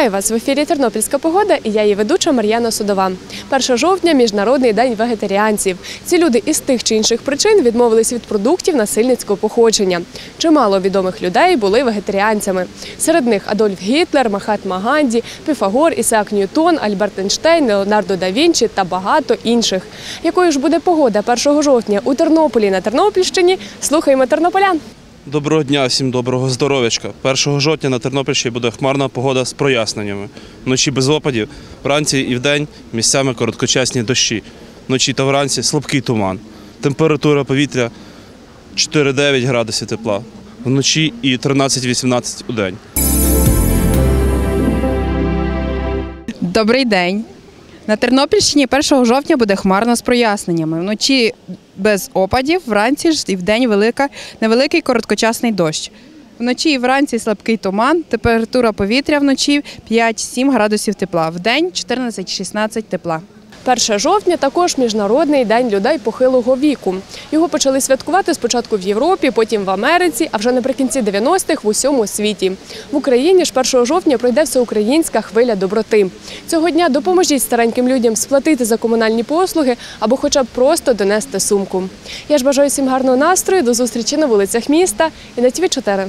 Вітаю вас в ефірі Тернопільська погода і я її ведуча Мар'яна Судова. 1 жовтня міжнародний день вегетаріанців. Ці люди із тих чи інших причин відмовились від продуктів насильницького походження. Чимало відомих людей були вегетаріанцями. Серед них Адольф Гітлер, Махатма Ганді, Піфагор, Ісаак Ньютон, Альберт Ейнштейн, Леонардо да Вінчі та багато інших. Якою ж буде погода 1 жовтня у Тернополі на Тернопільщині? Слухаємо тернополян. Доброго дня, всім доброго здоров'ячка. 1 жовтня на Тернопільщині буде хмарна погода з проясненнями. Вночі без опадів, вранці і вдень місцями короткочасні дощі. Вночі та вранці слабкий туман. Температура повітря 4-9 градусів тепла. Вночі і 13-18 у день. Добрий день. На Тернопільщині 1 жовтня буде хмарно з проясненнями. Вночі без опадів, вранці ж і вдень велика, невеликий короткочасний дощ. Вночі і вранці слабкий туман, температура повітря вночі 5-7 градусів тепла, вдень 14-16 тепла. 1 жовтня також міжнародний день людей похилого віку. Його почали святкувати спочатку в Європі, потім в Америці, а вже наприкінці 90-х в усьому світі. В Україні ж 1 жовтня пройде всеукраїнська хвиля доброти. Цього дня допоможіть стареньким людям сплатити за комунальні послуги або хоча б просто донести сумку. Я ж бажаю всім гарного настрою. До зустрічі на вулицях міста і на ТВ 4